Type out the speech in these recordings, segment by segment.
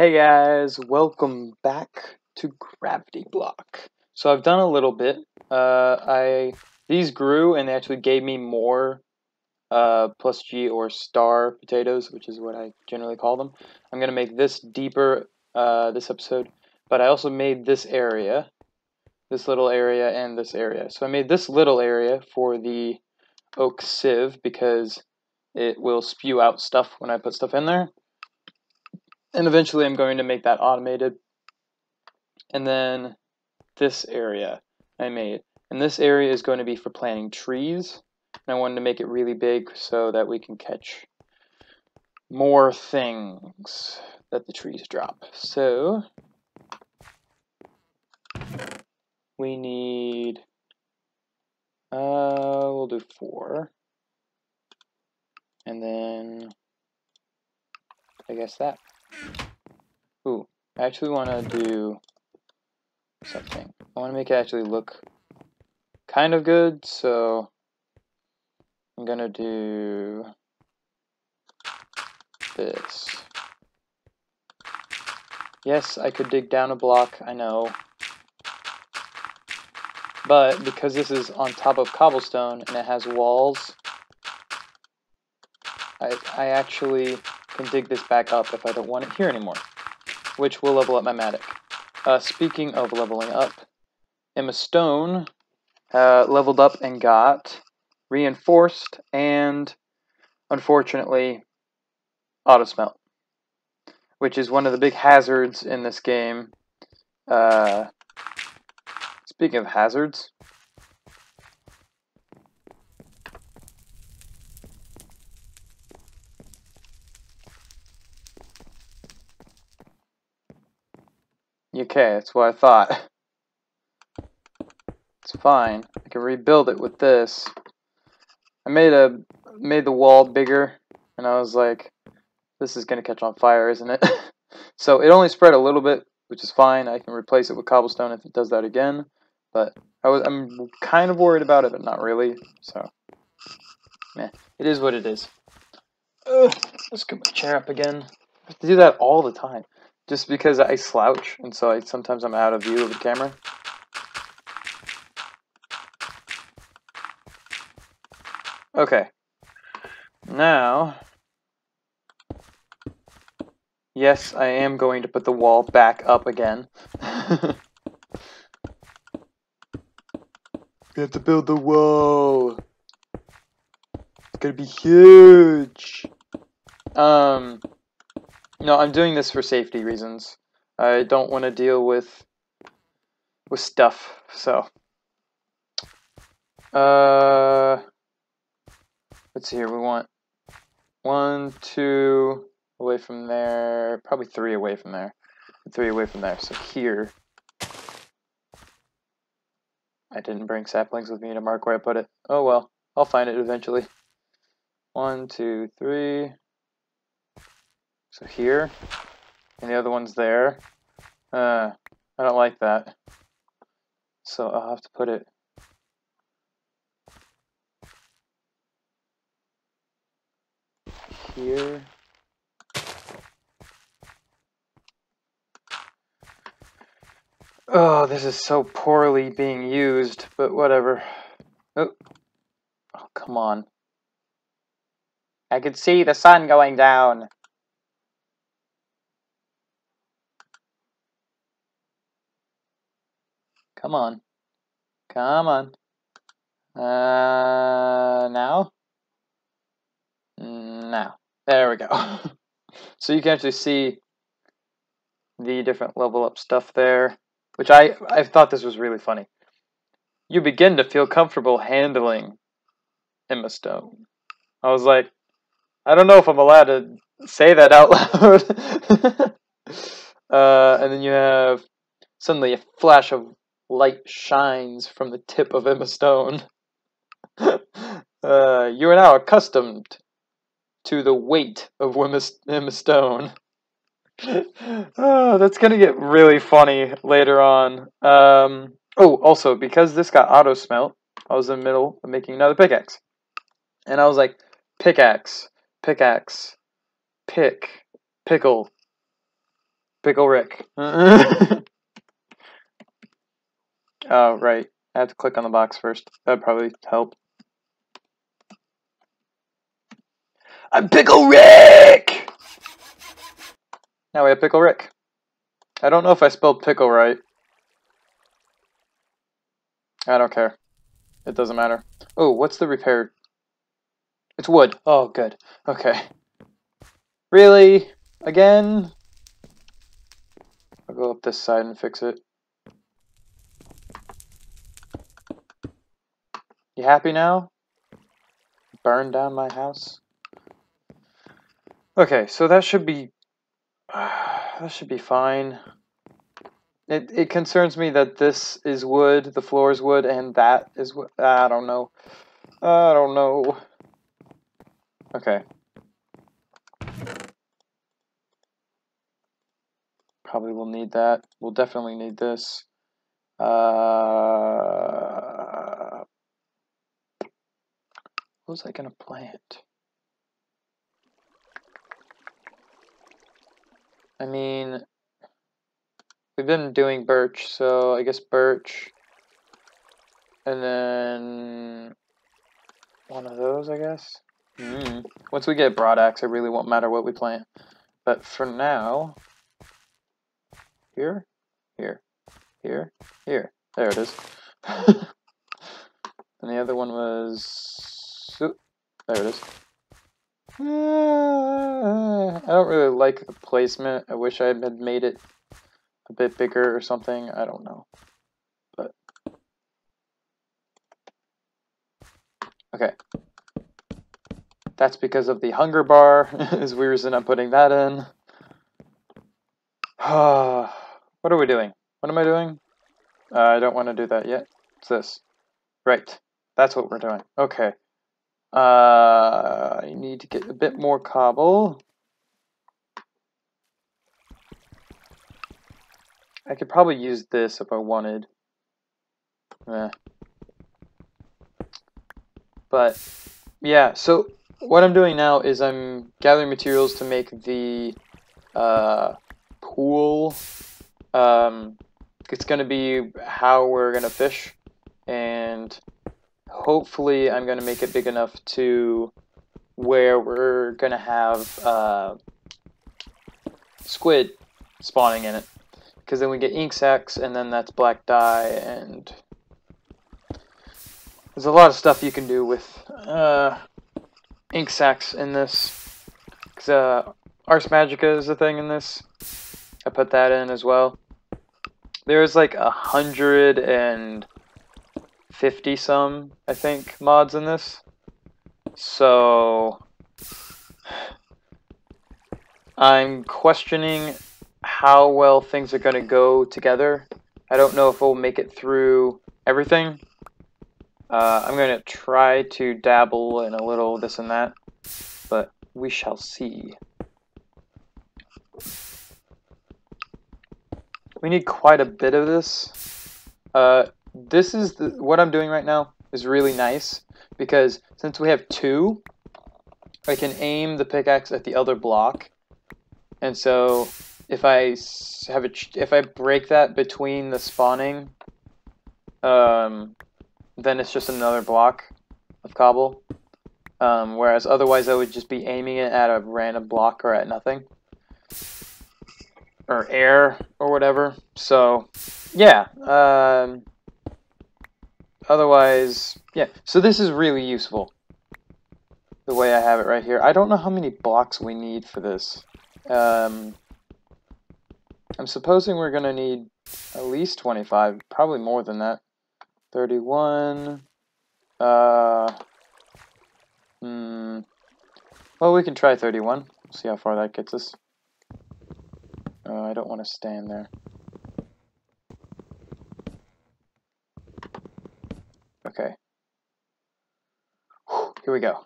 Hey guys, welcome back to Gravity Block. So I've done a little bit. Uh, I these grew and they actually gave me more uh, plus G or star potatoes, which is what I generally call them. I'm gonna make this deeper uh, this episode, but I also made this area, this little area, and this area. So I made this little area for the oak sieve because it will spew out stuff when I put stuff in there. And eventually I'm going to make that automated. And then this area I made. And this area is going to be for planting trees. And I wanted to make it really big so that we can catch more things that the trees drop. So we need uh we'll do four. And then I guess that. Ooh, I actually want to do something. I want to make it actually look kind of good, so I'm gonna do this. Yes, I could dig down a block, I know. But because this is on top of cobblestone and it has walls, I, I actually can dig this back up if I don't want it here anymore, which will level up my mattock. Uh, speaking of leveling up, Emma Stone uh, leveled up and got reinforced and, unfortunately, auto smelt, which is one of the big hazards in this game. Uh, speaking of hazards, Okay, that's what I thought. It's fine. I can rebuild it with this. I made a made the wall bigger, and I was like, this is gonna catch on fire, isn't it? so it only spread a little bit, which is fine. I can replace it with cobblestone if it does that again. But I was I'm kind of worried about it, but not really. So, man, it is what it is. Ugh, let's get my chair up again. I have to do that all the time just because I slouch, and so I, sometimes I'm out of view of the camera. Okay. Now, yes, I am going to put the wall back up again. we have to build the wall. It's gonna be huge. Um, no, I'm doing this for safety reasons. I don't want to deal with with stuff, so. Uh, let's see here. We want one, two away from there, probably three away from there, three away from there. So here, I didn't bring saplings with me to mark where I put it. Oh well, I'll find it eventually. One, two, three. So here, and the other one's there. Uh, I don't like that. So I'll have to put it here. Oh, this is so poorly being used, but whatever. Oh, oh come on. I can see the sun going down. Come on. Come on. Uh, now? Now. There we go. so you can actually see the different level up stuff there, which I, I thought this was really funny. You begin to feel comfortable handling Emma Stone. I was like, I don't know if I'm allowed to say that out loud. uh, and then you have suddenly a flash of light shines from the tip of Emma Stone. uh, you are now accustomed to the weight of Emma Stone. oh, that's gonna get really funny later on. Um, oh, also, because this got auto smelt, I was in the middle of making another pickaxe. And I was like, pickaxe, pickaxe, pick, pickle. Pickle Rick. oh, right. I have to click on the box first. That'd probably help. I'm Pickle Rick! Now we have Pickle Rick. I don't know if I spelled pickle right. I don't care. It doesn't matter. Oh, what's the repair? It's wood. Oh, good. Okay. Really? Again? I'll go up this side and fix it. You happy now? Burn down my house? Okay, so that should be... Uh, that should be fine. It, it concerns me that this is wood, the floor is wood, and that is wood. I don't know. I don't know. Okay. Probably will need that. We'll definitely need this. Uh, what was I going to plant? I mean, we've been doing birch, so I guess birch. And then one of those, I guess. Mm. Once we get broadaxe, it really won't matter what we plant. But for now, here, here, here, here. There it is. and the other one was... there it is. I don't really like the placement. I wish I had made it a bit bigger or something. I don't know. But... Okay. That's because of the hunger bar, is the reason I'm putting that in. what are we doing? What am I doing? Uh, I don't want to do that yet. It's this. Right. That's what we're doing. Okay. Uh, I need to get a bit more cobble. I could probably use this if I wanted. Eh. But, yeah, so what I'm doing now is I'm gathering materials to make the uh, pool. Um, it's going to be how we're going to fish. And hopefully I'm going to make it big enough to where we're going to have uh, squid spawning in it. Because then we get ink sacs, and then that's black dye, and there's a lot of stuff you can do with uh, ink sacs in this. Because uh, Ars Magica is a thing in this. I put that in as well. There's like a hundred and 50 some, I think, mods in this. So I'm questioning how well things are going to go together. I don't know if we'll make it through everything. Uh, I'm going to try to dabble in a little this and that, but we shall see. We need quite a bit of this. Uh, this is the, what I'm doing right now is really nice because since we have two, I can aim the pickaxe at the other block. And so if I have a, if I break that between the spawning, um, then it's just another block of cobble. Um, whereas otherwise I would just be aiming it at a random block or at nothing. Or air or whatever. So, yeah. Um, otherwise, yeah. So this is really useful. The way I have it right here. I don't know how many blocks we need for this. Um, I'm supposing we're going to need at least 25. Probably more than that. 31. Uh, hmm. Well, we can try 31. See how far that gets us. Uh, I don't want to stand there. Okay. Here we go.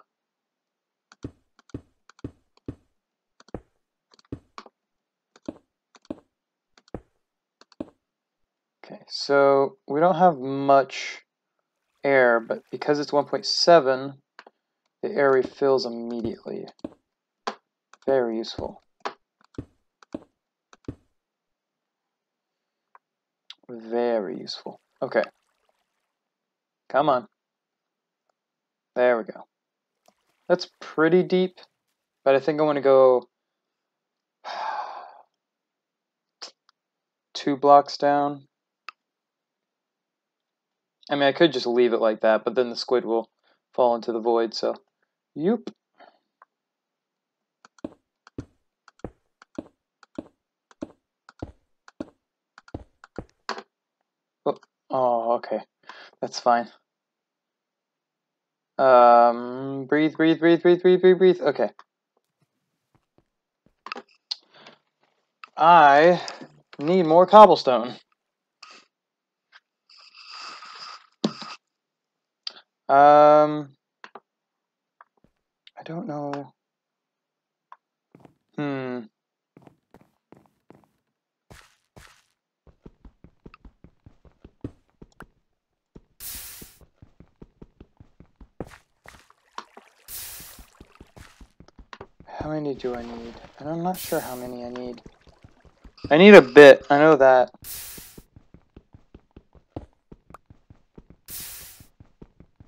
Okay, so we don't have much air, but because it's 1.7, the air refills immediately. Very useful. Very useful. Okay. Come on. There we go. That's pretty deep, but I think I want to go two blocks down. I mean, I could just leave it like that, but then the squid will fall into the void, so... Yoop. Oh, oh, okay. That's fine. Um, breathe, breathe, breathe, breathe, breathe, breathe, breathe. Okay. I need more cobblestone. Um, I don't know. Hmm. How many do I need? And I'm not sure how many I need. I need a bit, I know that.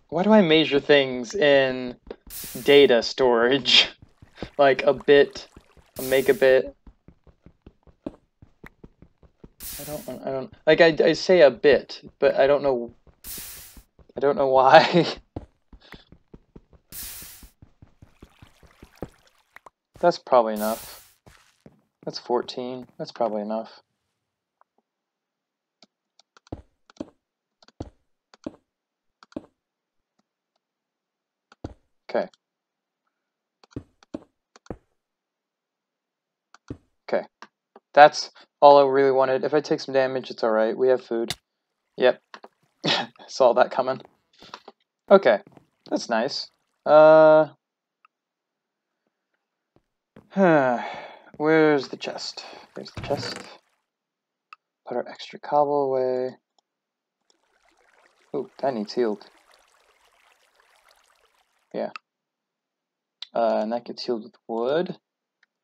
Why do I measure things in data storage? like a bit, a megabit. I don't, I don't, like I, I say a bit, but I don't know, I don't know why. That's probably enough. That's 14. That's probably enough. Okay. Okay. That's all I really wanted. If I take some damage, it's alright. We have food. Yep. Saw that coming. Okay. That's nice. Uh... Where's the chest? There's the chest. Put our extra cobble away. Oh, that needs healed. Yeah. Uh, and that gets healed with wood.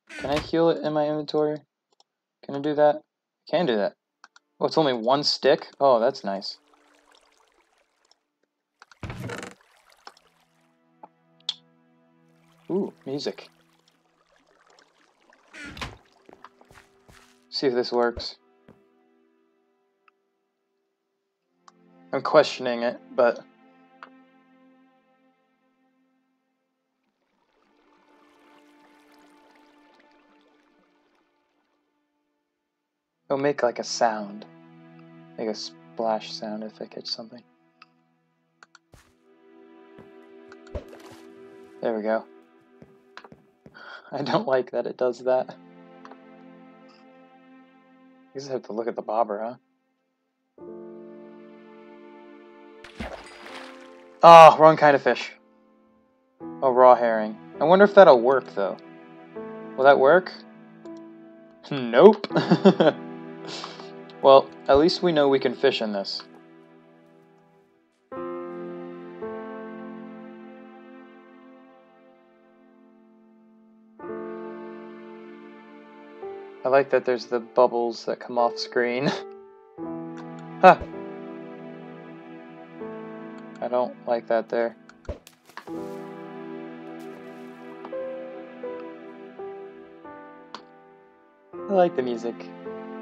Can I heal it in my inventory? Can I do that? Can do that. Oh, it's only one stick? Oh, that's nice. Ooh, music. See if this works. I'm questioning it, but... It'll make like a sound. Make a splash sound if I catch something. There we go. I don't like that it does that. You just have to look at the bobber, huh? Oh, wrong kind of fish. Oh, raw herring. I wonder if that'll work, though. Will that work? Nope. well, at least we know we can fish in this. Like that there's the bubbles that come off screen. huh. I don't like that there. I like the music.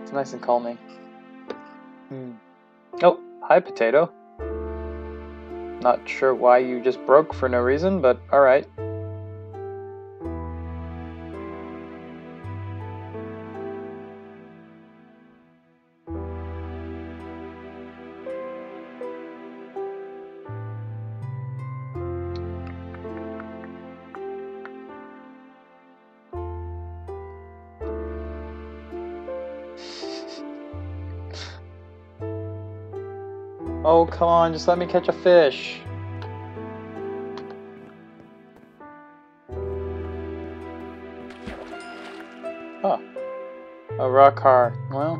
It's nice and calming. Hmm. Oh, hi potato. Not sure why you just broke for no reason, but alright. Oh, come on, just let me catch a fish. Oh. A rock car. Well,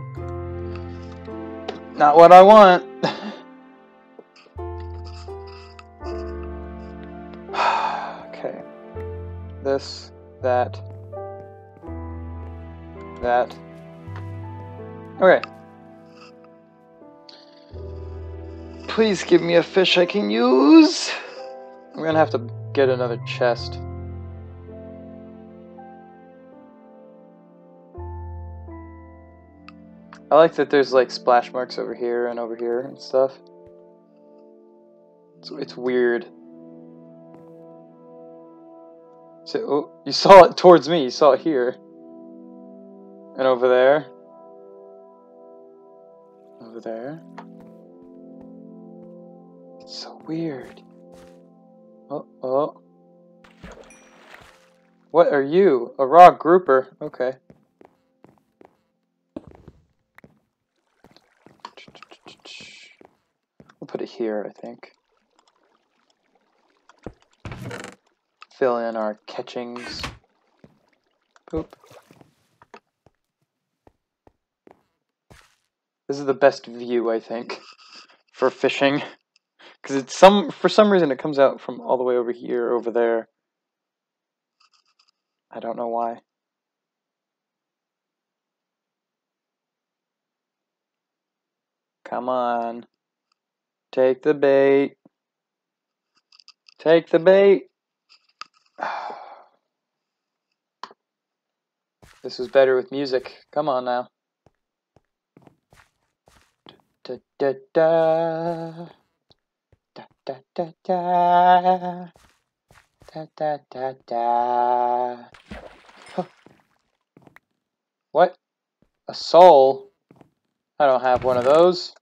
not what I want. okay. This, that, that. Okay. Please give me a fish I can use. I'm gonna have to get another chest. I like that there's like splash marks over here and over here and stuff. It's, it's weird. So, oh, you saw it towards me. You saw it here. And over there. Over there. So weird. Oh, oh. What are you? A raw grouper. Okay. We'll put it here, I think. Fill in our catchings. Poop. This is the best view, I think, for fishing. Because it's some, for some reason, it comes out from all the way over here, over there. I don't know why. Come on. Take the bait. Take the bait. This is better with music. Come on now. Da da da. Da da da da. Da da da. Huh. What? A soul? I don't have one of those.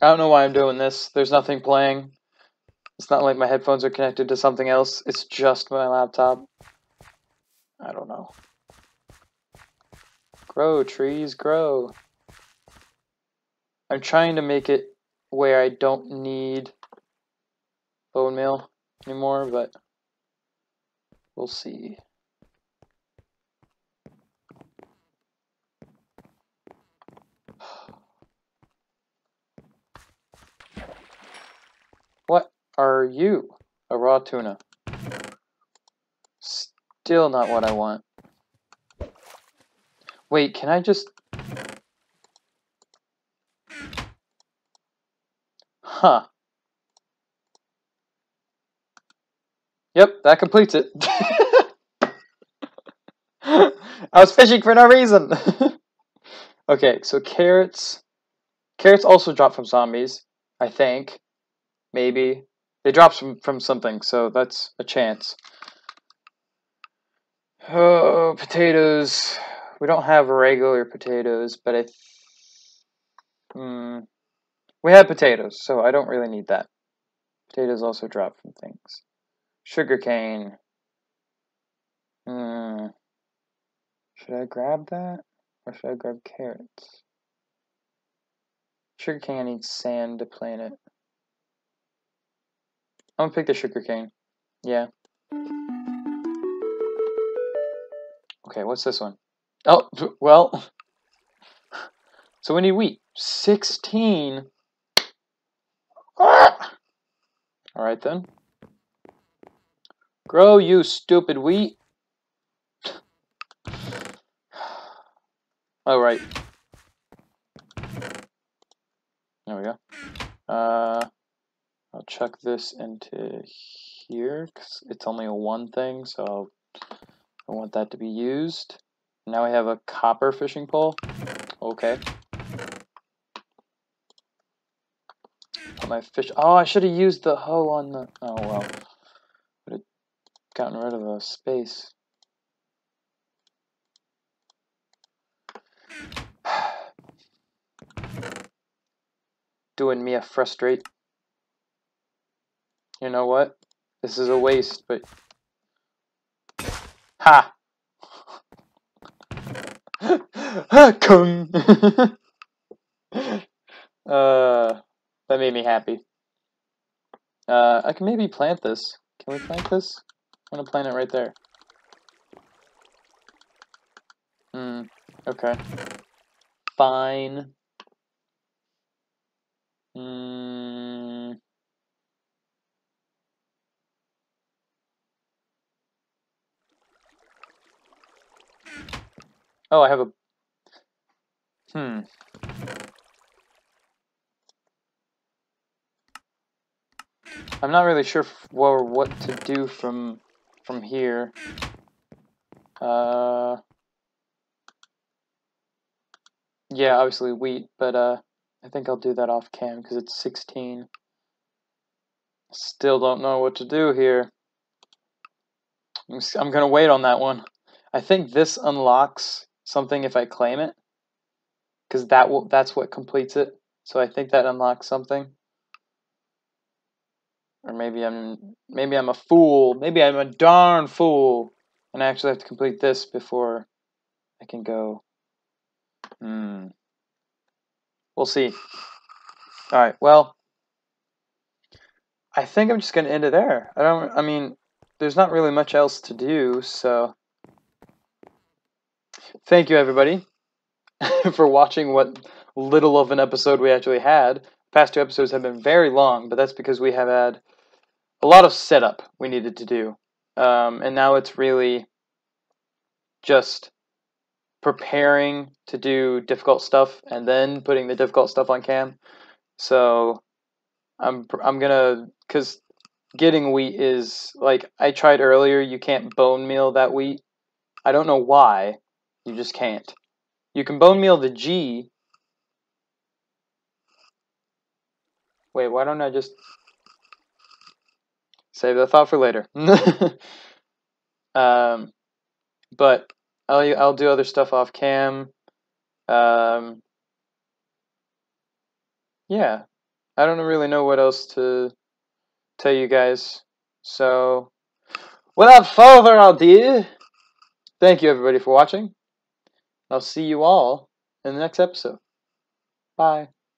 I don't know why I'm doing this. There's nothing playing. It's not like my headphones are connected to something else. It's just my laptop. I don't know. Grow, trees, grow. I'm trying to make it where I don't need bone meal anymore, but we'll see. What are you? A raw tuna. Still not what I want. Wait, can I just... Huh. Yep, that completes it. I was fishing for no reason. okay, so carrots. Carrots also drop from zombies, I think. Maybe. They drop from, from something, so that's a chance. Oh, potatoes. We don't have regular potatoes, but I... Hmm. We have potatoes, so I don't really need that. Potatoes also drop from things. Sugarcane. Hmm. Should I grab that? Or should I grab carrots? Sugarcane needs sand to plant it. I'm gonna pick the sugarcane. Yeah. Okay, what's this one? Oh, well. So we need wheat. 16. Ah! Alright then. Grow, you stupid wheat. Alright. There we go. Uh, I'll chuck this into here, because it's only a one thing, so I want that to be used. Now we have a copper fishing pole. Okay. Put my fish. Oh, I should have used the hoe on the. Oh well. Would have gotten rid of the space. Doing me a frustrate. You know what? This is a waste, but... Ha! Kung! uh, that made me happy. Uh, I can maybe plant this. Can we plant this? I'm gonna plant it right there. Hmm, okay. Fine. Hmm... Oh, I have a... Hmm. I'm not really sure for what to do from from here. Uh, yeah, obviously wheat, but uh, I think I'll do that off cam because it's 16. Still don't know what to do here. I'm, I'm gonna wait on that one. I think this unlocks something if I claim it, because that will that's what completes it. So I think that unlocks something. Or maybe I'm maybe I'm a fool. Maybe I'm a darn fool. And I actually have to complete this before I can go. Hmm. We'll see. Alright, well. I think I'm just gonna end it there. I don't I mean there's not really much else to do, so thank you everybody for watching what little of an episode we actually had. Past two episodes have been very long, but that's because we have had a lot of setup we needed to do. Um, and now it's really just preparing to do difficult stuff and then putting the difficult stuff on cam. So I'm I'm gonna because getting wheat is like I tried earlier. You can't bone meal that wheat. I don't know why. You just can't. You can bone meal the G. Wait, why don't I just Save that thought for later. um, but I'll I'll do other stuff off cam. Um, yeah, I don't really know what else to tell you guys. So, without further ado, thank you everybody for watching. I'll see you all in the next episode. Bye.